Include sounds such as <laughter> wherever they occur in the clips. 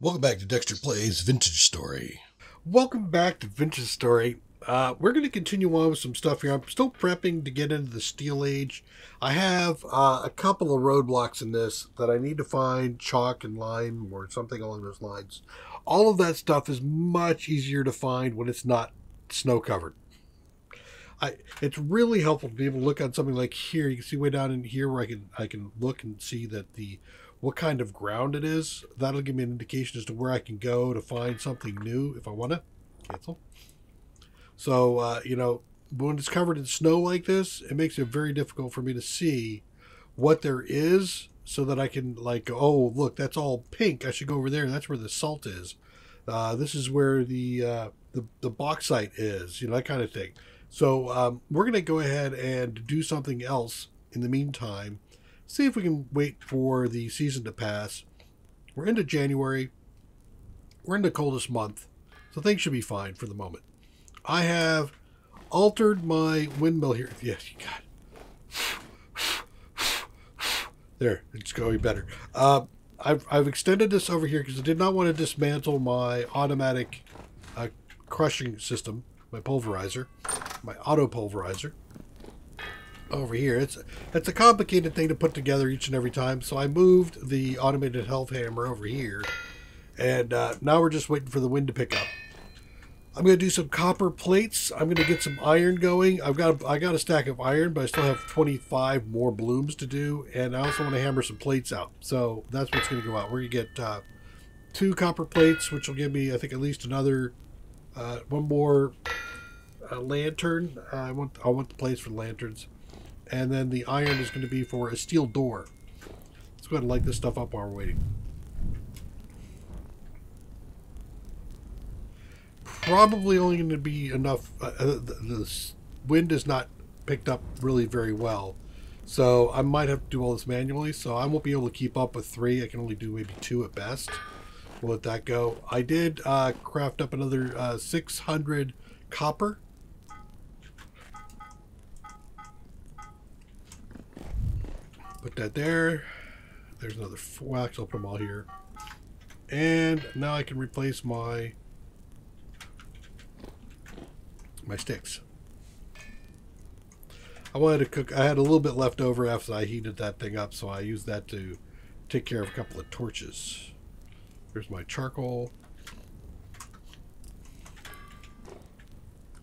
Welcome back to Dextor Plays Vintage Story. Welcome back to Vintage Story. Uh, we're going to continue on with some stuff here. I'm still prepping to get into the Steel Age. I have uh, a couple of roadblocks in this that I need to find chalk and lime or something along those lines. All of that stuff is much easier to find when it's not snow covered. I, it's really helpful to be able to look on something like here. You can see way down in here where I can I can look and see that the what kind of ground it is. That'll give me an indication as to where I can go to find something new if I want to. Cancel. So, uh, you know, when it's covered in snow like this, it makes it very difficult for me to see what there is so that I can, like, oh, look, that's all pink. I should go over there. That's where the salt is. Uh, this is where the, uh, the, the bauxite is, you know, that kind of thing. So um, we're going to go ahead and do something else in the meantime. See if we can wait for the season to pass. We're into January. We're in the coldest month. So things should be fine for the moment. I have altered my windmill here. Yes, you got There, it's going better. Uh, I've, I've extended this over here because I did not want to dismantle my automatic uh, crushing system, my pulverizer, my auto pulverizer over here. It's it's a complicated thing to put together each and every time. So I moved the automated helve hammer over here, and uh, now we're just waiting for the wind to pick up. I'm going to do some copper plates. I'm going to get some iron going. I've got I got a stack of iron, but I still have 25 more blooms to do, and I also want to hammer some plates out. So that's what's going to go out. We're going to get uh, two copper plates, which will give me, I think, at least another uh, one more uh, lantern. I want I want the plates for lanterns, and then the iron is going to be for a steel door. Let's go ahead and light this stuff up while we're waiting. probably only going to be enough. Uh, uh, the, the wind is not picked up really very well. So I might have to do all this manually. So I won't be able to keep up with three. I can only do maybe two at best. We'll let that go. I did uh, craft up another uh, 600 copper. Put that there. There's another wax. I'll put them all here. And now I can replace my my sticks. I wanted to cook. I had a little bit left over after I heated that thing up, so I used that to take care of a couple of torches. Here's my charcoal.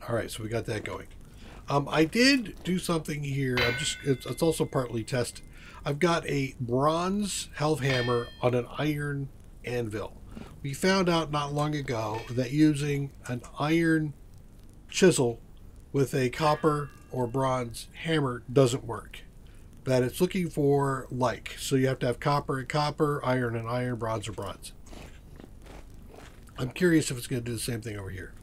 All right, so we got that going. Um, I did do something here. I'm just. It's, it's also partly test. I've got a bronze helve hammer on an iron anvil. We found out not long ago that using an iron chisel with a copper or bronze hammer doesn't work. That it's looking for like. So you have to have copper and copper, iron and iron, bronze or bronze. I'm curious if it's going to do the same thing over here.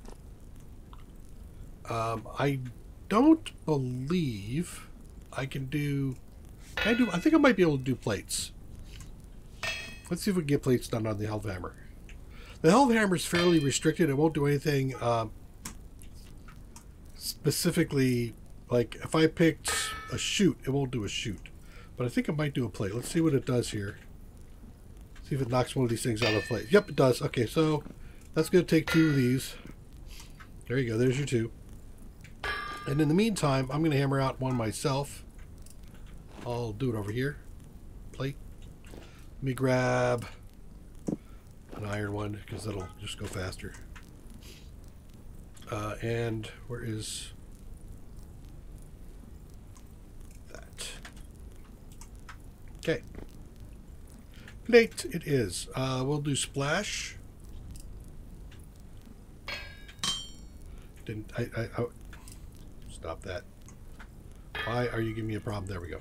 Um, I don't believe I can do. Can I do. I think I might be able to do plates. Let's see if we can get plates done on the Helve Hammer. The Helve Hammer is fairly restricted. It won't do anything um, specifically, like if I picked a shoot, it won't do a shoot. But I think it might do a plate. Let's see what it does here. See if it knocks one of these things out of place. Yep, it does. Okay, so that's going to take two of these. There you go. There's your two. And in the meantime, I'm going to hammer out one myself. I'll do it over here. Plate. Let me grab an iron one because that'll just go faster. Uh, and where is that? Okay. Plate it is. Uh, we'll do splash. Didn't I, I, I stop that. Why are you giving me a problem? There we go.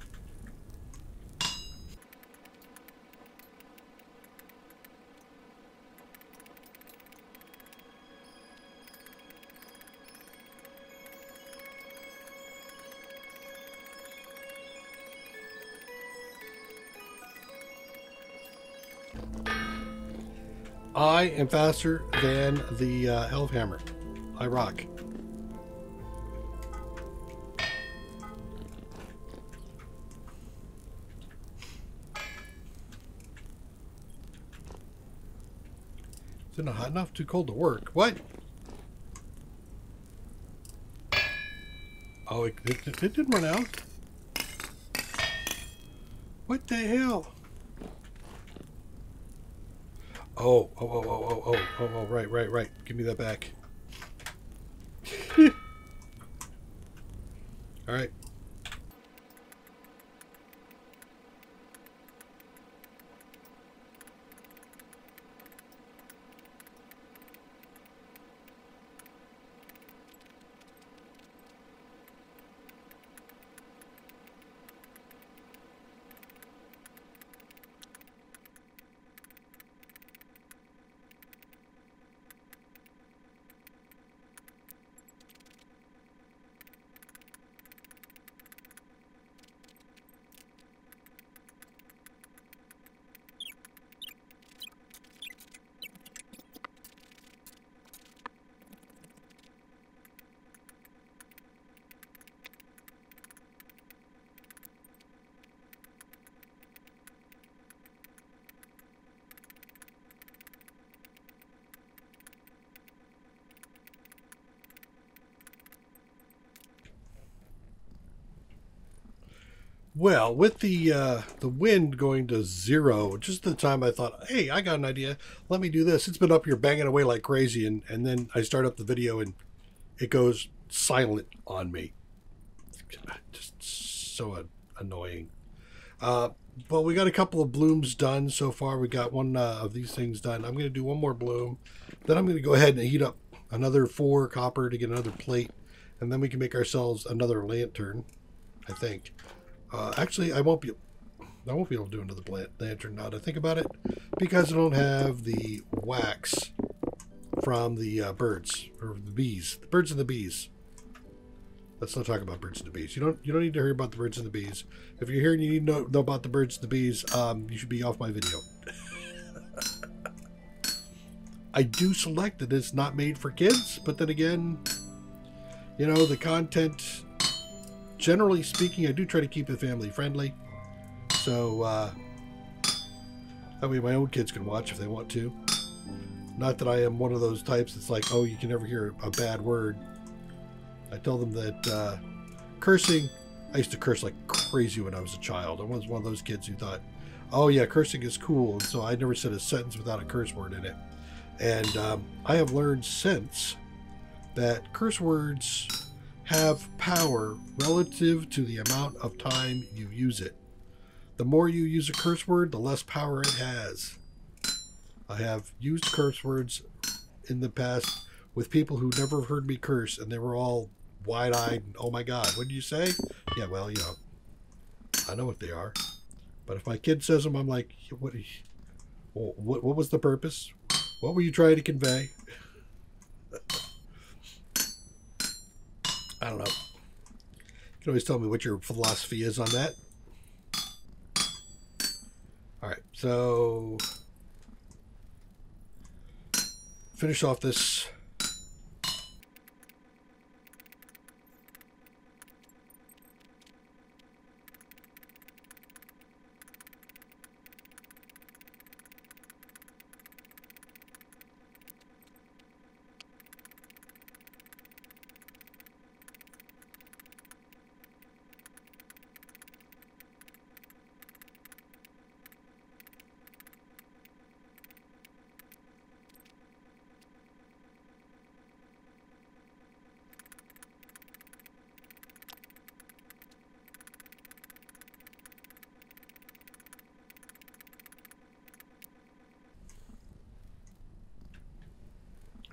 I am faster than the uh, Helve Hammer. I rock. Is it not hot enough? Too cold to work. What? Oh, it, it, it didn't run out. What the hell? Oh, oh, oh, oh, oh, oh, oh, oh, right, right, right. Give me that back. <laughs> All right. Well, with the uh, the wind going to zero, just the time I thought, hey, I got an idea. Let me do this. It's been up here banging away like crazy, and and then I start up the video and it goes silent on me. Just so annoying. Uh, well, we got a couple of blooms done so far. We got one uh, of these things done. I'm going to do one more bloom. Then I'm going to go ahead and heat up another four copper to get another plate, and then we can make ourselves another lantern. I think. Uh, actually, I won't be. I won't be able to do another lantern now I think about it, because I don't have the wax from the uh, birds or the bees, the birds and the bees. Let's not talk about birds and the bees. You don't. You don't need to hear about the birds and the bees. If you're here and you need to know, know about the birds and the bees, um, you should be off my video. <laughs> I do select that it's not made for kids, but then again, you know, the content generally speaking, I do try to keep it family friendly. So, uh, that way my own kids can watch if they want to. Not that I am one of those types that's like, oh, you can never hear a bad word. I tell them that uh, cursing, I used to curse like crazy when I was a child. I was one of those kids who thought, oh, yeah, cursing is cool. And so I never said a sentence without a curse word in it. And um, I have learned since that curse words have power relative to the amount of time you use it. The more you use a curse word, the less power it has. I have used curse words in the past with people who never heard me curse, and they were all wide eyed and, oh my God, what did you say? Yeah, well, you know, I know what they are. But if my kid says them, I'm like, what, what, what was the purpose? What were you trying to convey? <laughs> I don't know. You can always tell me what your philosophy is on that. All right, so finish off this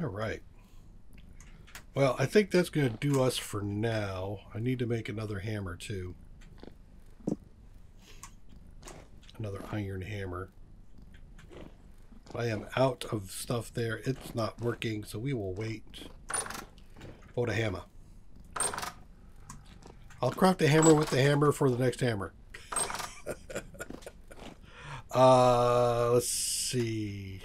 All right. Well, I think that's going to do us for now. I need to make another hammer too. Another iron hammer. I am out of stuff there. It's not working, so we will wait. for the hammer. I'll craft the hammer with the hammer for the next hammer. <laughs> uh, let's see.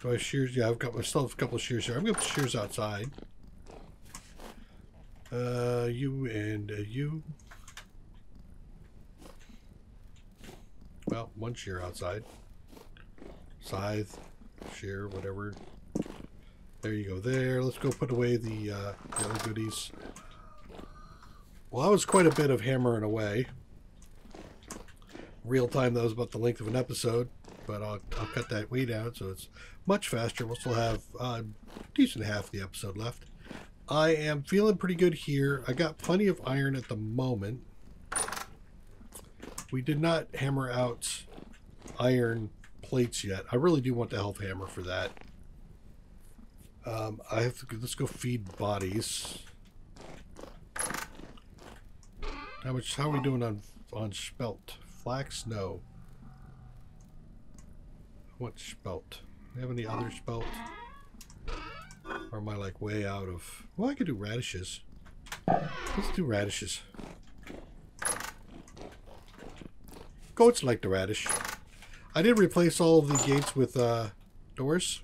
Do I shears? Yeah, I've got myself a couple of shears here. I'm going to put shears outside. Uh, you and uh, you. Well, one shear outside. scythe, shear, whatever. There you go. There. Let's go put away the, uh, the other goodies. Well, that was quite a bit of hammering away. Real time, that was about the length of an episode, but I'll, I'll cut that way down so it's much faster. We'll still have uh, decent half of the episode left. I am feeling pretty good here. I got plenty of iron at the moment. We did not hammer out iron plates yet. I really do want the helve hammer for that. Um, I have to let's go feed bodies. How much? How are we doing on on spelt? Flax? No. What spelt? Do we have any other spelt? Or am I like way out of? Well, I could do radishes. Let's do radishes. Goats like the radish. I did replace all of the gates with uh, doors.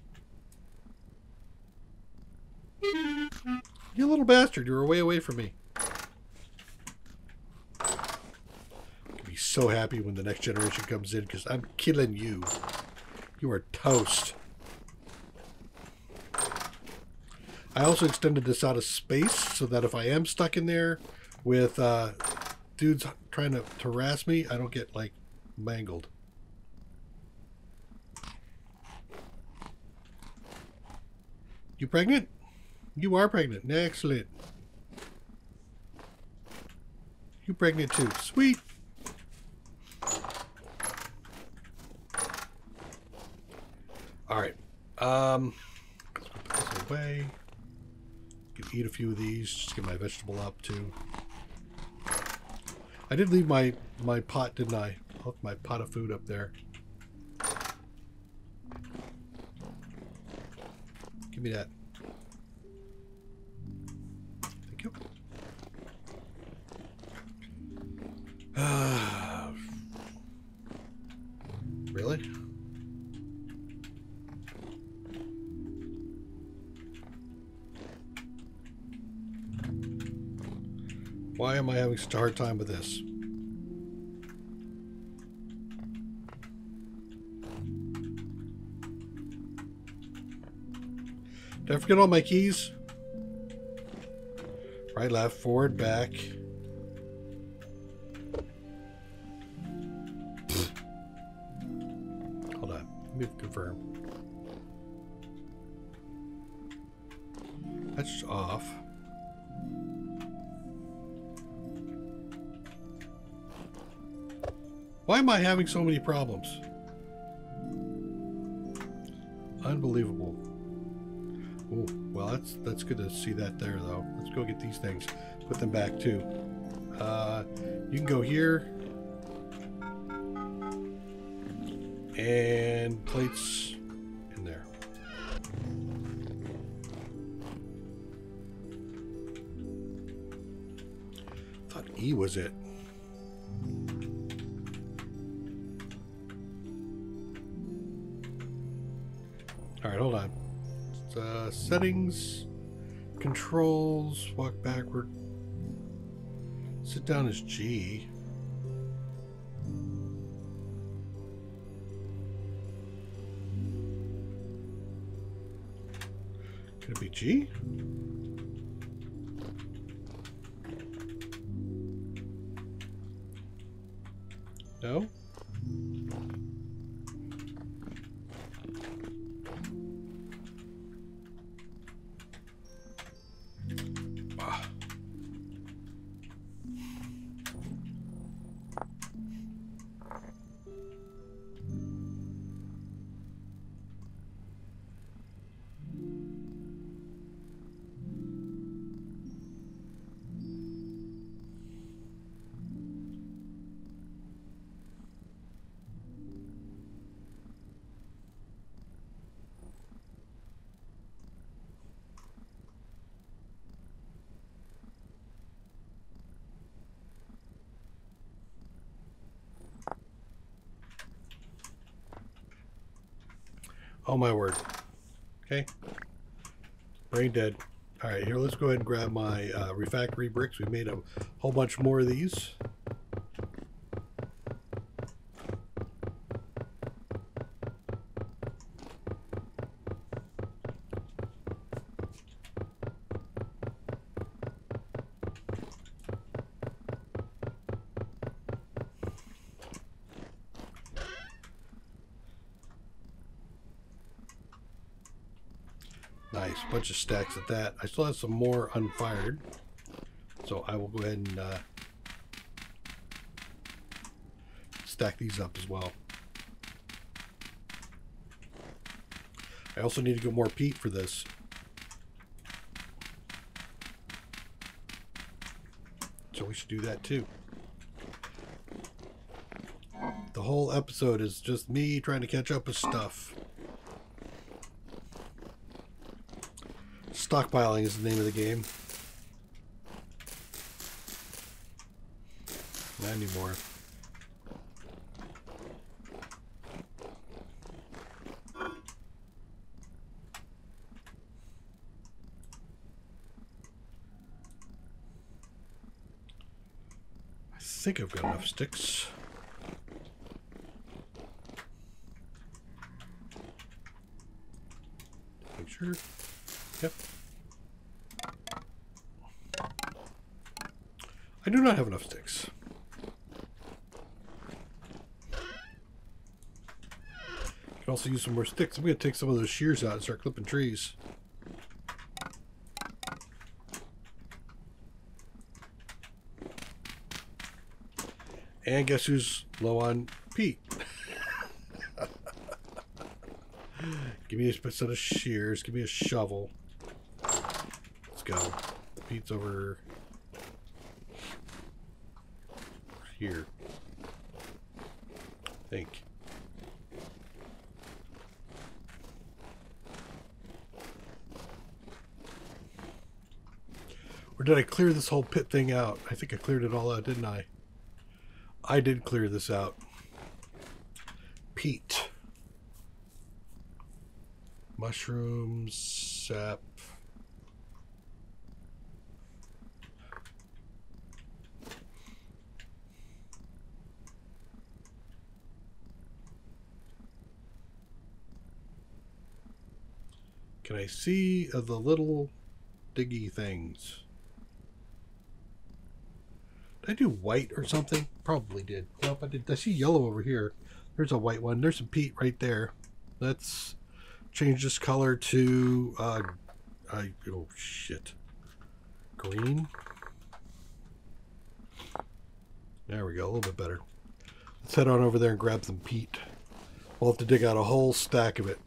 You little bastard, you were way away from me. I'll be so happy when the next generation comes in because I'm killing you. You are toast. I also extended this out of space so that if I am stuck in there with uh, dudes trying to, harass me, I don't get like mangled. You pregnant? You are pregnant. Excellent. You pregnant too. Sweet. All right. Um, away. Can eat a few of these. Just get my vegetable up too. I did leave my my pot, didn't I? Left my pot of food up there. Give me that. Thank you. <sighs> Why am I having such a hard time with this? Did I forget all my keys? Right, left, forward, back. Am I having so many problems? Unbelievable. Oh, well, that's that's good to see that there, though. Let's go get these things. Put them back, too. Uh, you can go here. And plates in there. thought E was it. All right, hold on. Uh, settings, controls, walk backward. Sit down as G. Could it be G? Oh my word. Okay. Brain dead. All right, here, let's go ahead and grab my uh, refactory bricks. We made a whole bunch more of these. Bunch of stacks of that. I still have some more unfired. So I will go ahead and uh, stack these up as well. I also need to get more peat for this. So we should do that too. The whole episode is just me trying to catch up with stuff. Stockpiling is the name of the game. Not anymore. I think I've got enough sticks. Make sure. Yep. I do not have enough sticks. Can also use some more sticks. I'm going to take some of those shears out and start clipping trees. And guess who's low on peat? <laughs> give me a set of shears. Give me a shovel. Let's go. Peat's over here. I think. Or did I clear this whole pit thing out? I think I cleared it all out, didn't I? I did clear this out. Peat. Mushrooms, sap. Can I see uh, the little diggy things? Did I do white or something? Probably did. Nope, I did. I see yellow over here. There's a white one. There's some peat right there. Let's change this color to, uh, I, oh shit. Green. There we go, a little bit better. Let's head on over there and grab some peat. We'll have to dig out a whole stack of it.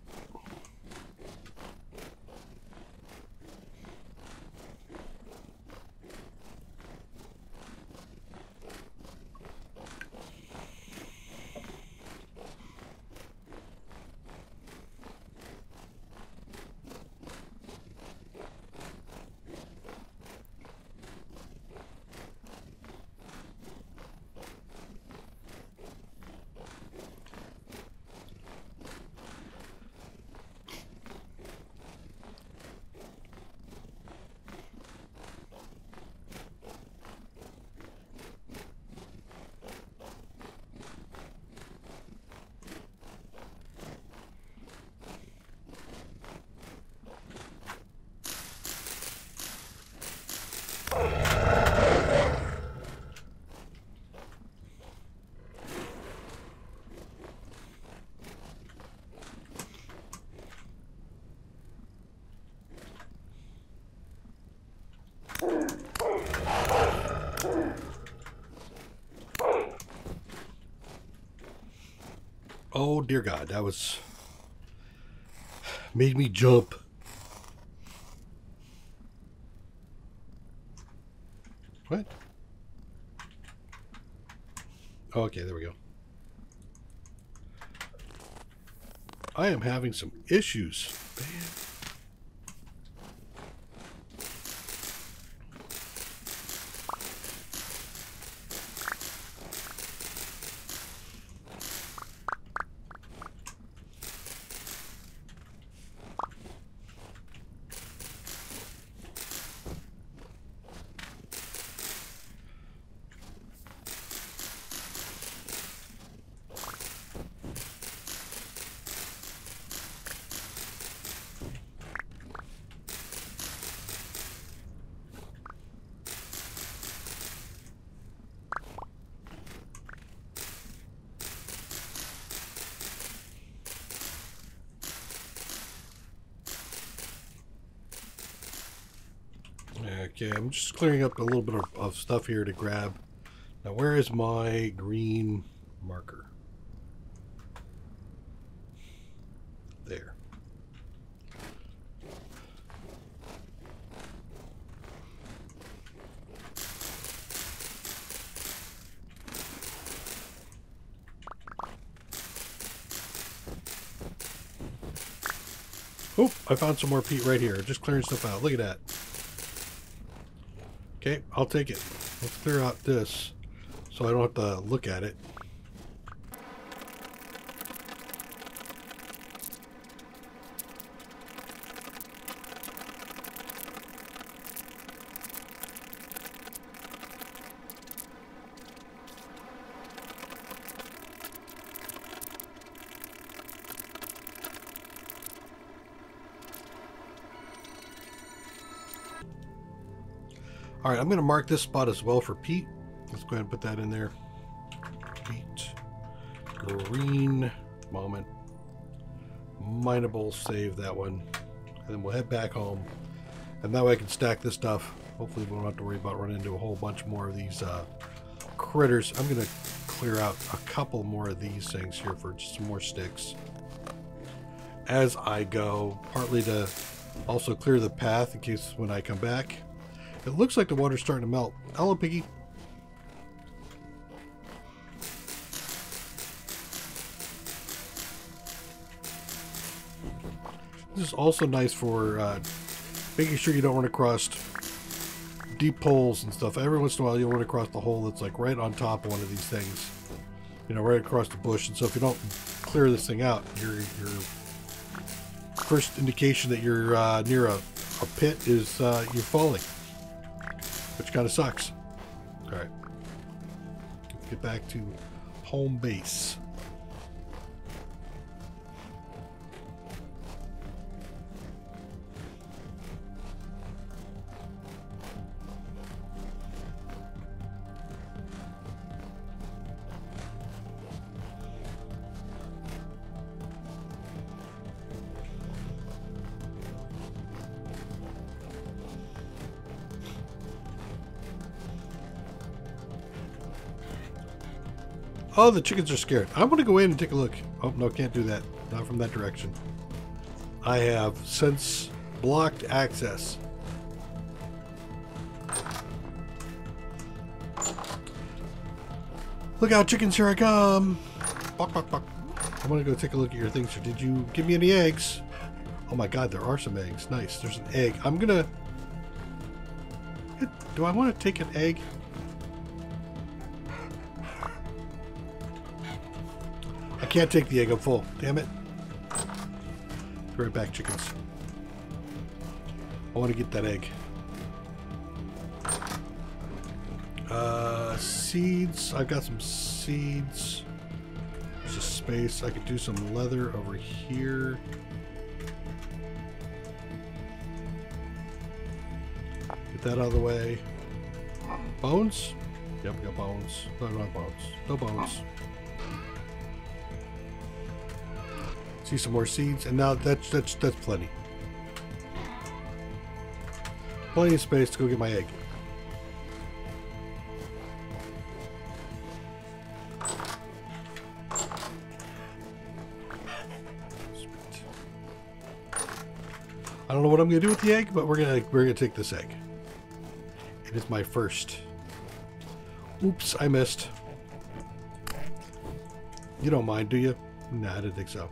Oh dear God, that was made me jump. What? Oh, okay, there we go. I am having some issues. Man. Just clearing up a little bit of, of stuff here to grab. Now, where is my green marker? There. Oh, I found some more peat right here. Just clearing stuff out. Look at that. Okay, I'll take it. Let's clear out this so I don't have to look at it. Going to mark this spot as well for peat. Let's go ahead and put that in there. Peat, green, moment, mineable, save that one. And then we'll head back home. And that way I can stack this stuff. Hopefully we don't have to worry about running into a whole bunch more of these uh, critters. I'm going to clear out a couple more of these things here for some more sticks. As I go, partly to also clear the path in case when I come back. It looks like the water's starting to melt. Hello, Piggy. This is also nice for uh, making sure you don't run across deep holes and stuff. Every once in a while you'll run across the hole that's like right on top of one of these things. You know, right across the bush. And so if you don't clear this thing out, your your first indication that you're uh, near a, a pit is uh, you're falling which kind of sucks. All right, Let's get back to home base. Oh, the chickens are scared. I want to go in and take a look. Oh, no, can't do that. Not from that direction. I have since blocked access. Look out, chickens, here I come. Buck, buck, buck. I want to go take a look at your things. Did you give me any eggs? Oh my god, there are some eggs. Nice. There's an egg. I'm gonna... Do I want to take an egg? Can't take the egg. I'm full. Damn it. Be right back, chickens. I want to get that egg. Uh, seeds. I've got some seeds. There's a space. I could do some leather over here. Get that out of the way. Bones? Yep, we got bones. No, not bones. No bones. See some more seeds, and now that's that's that's plenty. Plenty of space to go get my egg. I don't know what I'm gonna do with the egg, but we're gonna we're gonna take this egg. It is my first. Oops, I missed. You don't mind, do you? Nah, I didn't think so.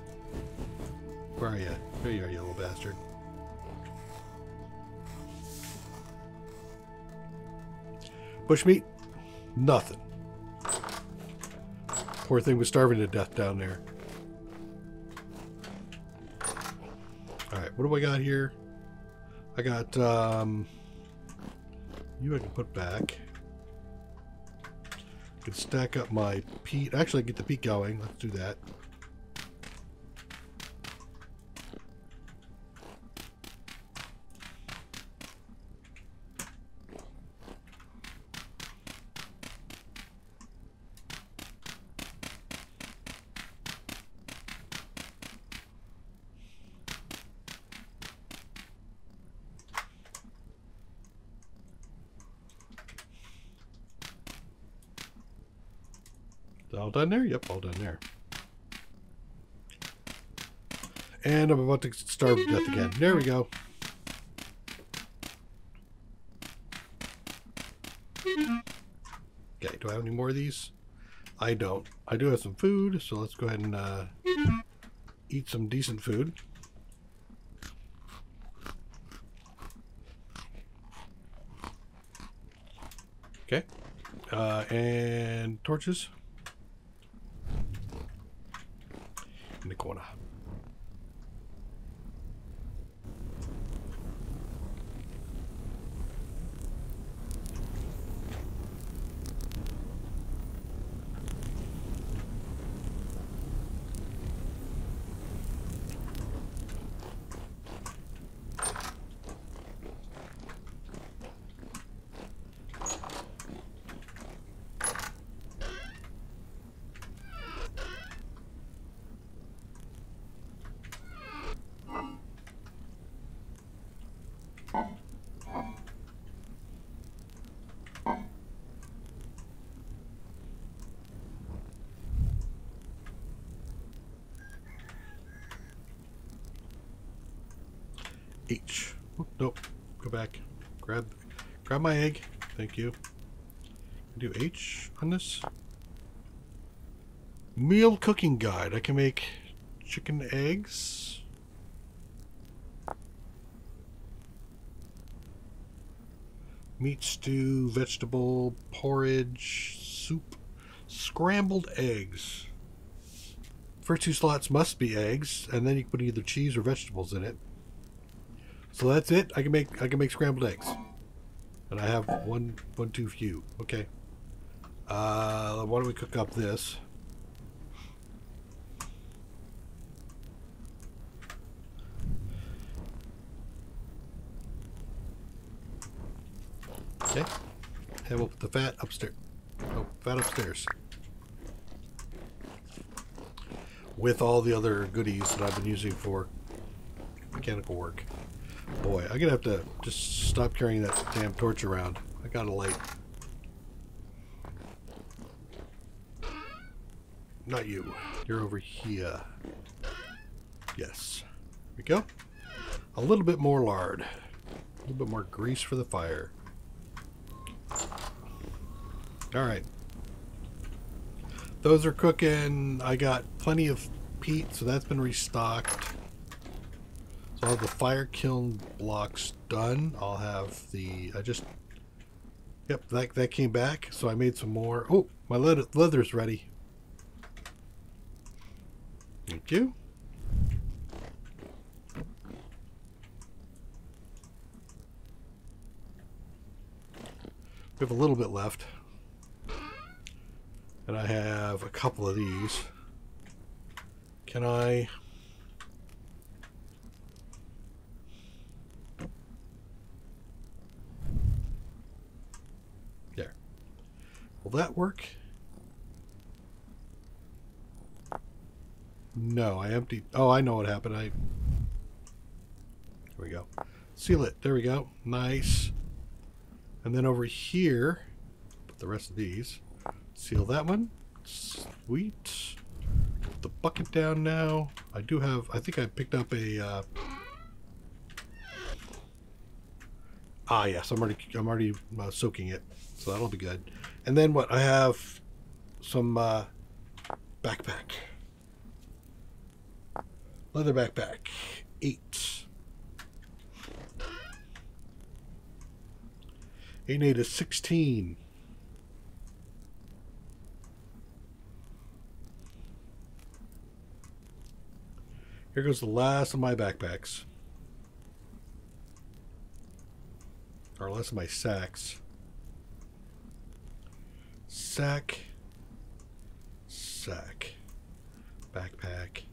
Where are you? There you are, you little bastard. Bushmeat? Nothing. Poor thing was starving to death down there. Alright, what do I got here? I got, um... You I can put back. I can stack up my peat. Actually, get the peat going. Let's do that. Done there? Yep, all done there. And I'm about to starve to death again. There we go. Okay, do I have any more of these? I don't. I do have some food, so let's go ahead and uh, eat some decent food. Okay. Uh, and torches. In the corner. H. Nope. Go back. Grab grab my egg. Thank you. Do H on this. Meal cooking guide. I can make chicken eggs. Meat stew, vegetable, porridge, soup, scrambled eggs. First two slots must be eggs, and then you can put either cheese or vegetables in it. So that's it. I can make I can make scrambled eggs, and I have one one too few. Okay. Uh, why don't we cook up this? Okay. And we'll put the fat upstairs. Oh, fat upstairs. With all the other goodies that I've been using for mechanical work. Boy, I'm gonna have to just stop carrying that damn torch around. I got a light. Not you. You're over here. Yes. Here we go. A little bit more lard. A little bit more grease for the fire. Alright. Those are cooking. I got plenty of peat, so that's been restocked. So I'll have the fire kiln blocks done. I'll have the... I just... Yep, that, that came back, so I made some more. Oh, my leather, leather's ready. Thank you. We have a little bit left. And I have a couple of these. Can I... Will that work? No, I emptied... Oh, I know what happened. I... Here we go. Seal it. There we go. Nice. And then over here, put the rest of these. Seal that one. Sweet. Put the bucket down now. I do have... I think I picked up a... Uh... Ah, yes. I'm already, I'm already uh, soaking it. So that'll be good. And then what? I have some uh, backpack. Leather backpack. Eight. Eight eight is 16. Here goes the last of my backpacks. Or last of my sacks. Sack. Sack. Backpack.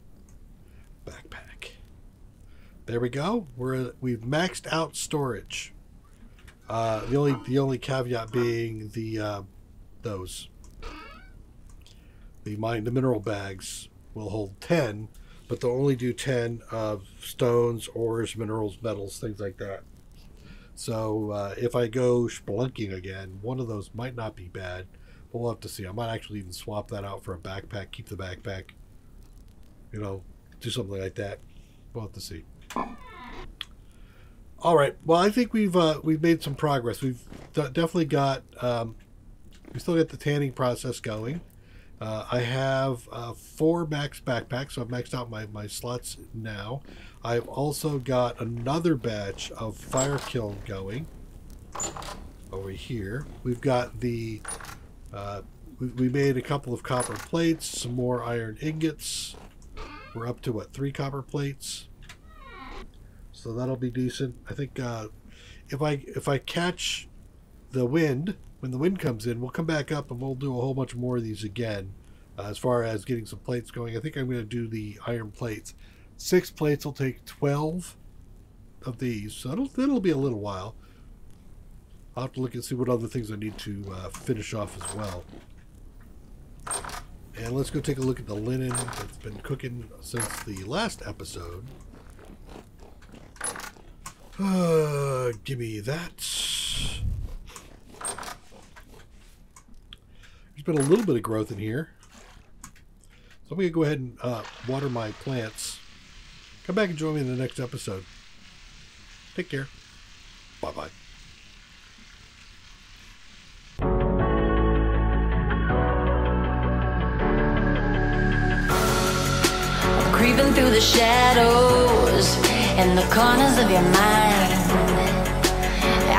Backpack. There we go. We're we've maxed out storage. Uh, the only the only caveat being the uh, those the mine the mineral bags will hold ten, but they'll only do ten of stones, ores, minerals, metals, things like that. So uh, if I go spelunking again, one of those might not be bad, we'll have to see. I might actually even swap that out for a backpack. Keep the backpack. You know, do something like that. We'll have to see. All right. Well, I think we've uh, we've made some progress. We've definitely got um, we still got the tanning process going. Uh, I have uh, four max backpacks, so I've maxed out my, my slots now. I've also got another batch of fire kiln going over here. We've got the uh, we, we made a couple of copper plates, some more iron ingots. We're up to what three copper plates, so that'll be decent. I think uh, if I if I catch the wind when the wind comes in, we'll come back up and we'll do a whole bunch more of these again. Uh, as far as getting some plates going, I think I'm going to do the iron plates. Six plates will take twelve of these, so it'll it'll be a little while. I'll have to look and see what other things I need to uh, finish off as well. And let's go take a look at the linen that's been cooking since the last episode. Uh, give me that. There's been a little bit of growth in here. So I'm going to go ahead and uh, water my plants. Come back and join me in the next episode. Take care. Bye bye through the shadows and the corners of your mind.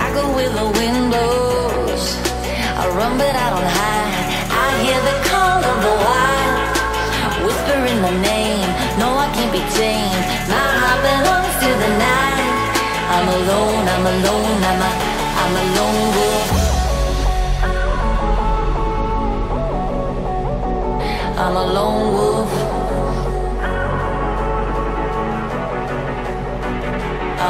I go with the windows, I run but I don't hide. I hear the call of the wild, whispering the name. No, I can't be tamed. My heart belongs to the night. I'm alone, I'm alone, I'm a, I'm a lone wolf. I'm a lone wolf.